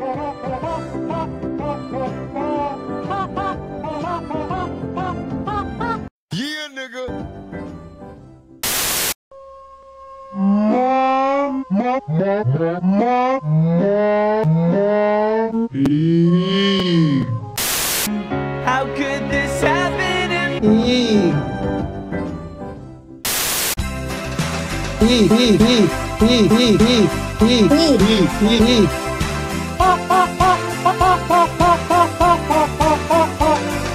Yeah, nigga. How could this happen to me?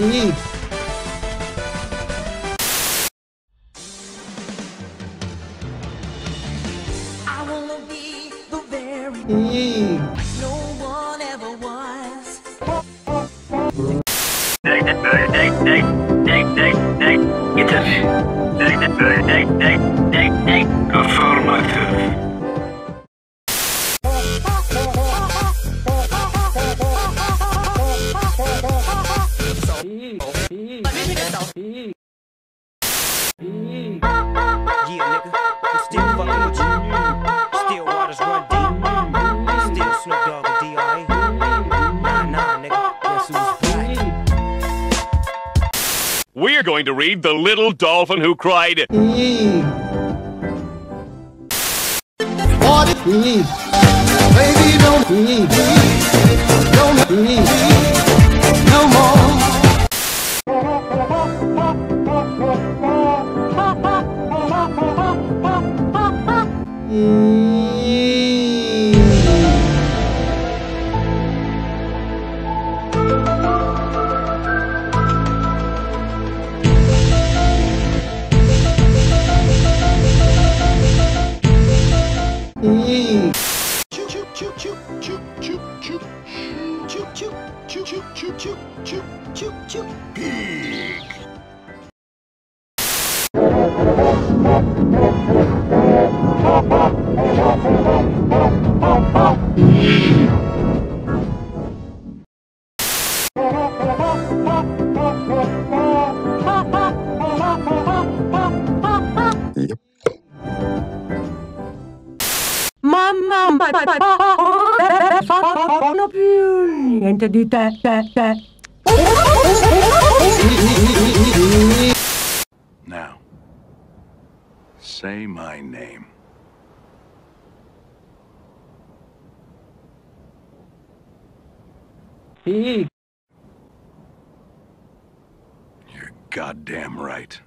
I wanna be the very no one ever was. Affirmative. We're going to read The Little Dolphin Who Cried. Mamma, non più niente di te, te, te. Now, say my name. You're goddamn right.